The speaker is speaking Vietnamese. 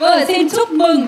Vâng, xin chúc mừng.